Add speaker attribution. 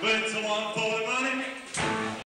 Speaker 1: But it's a long for money.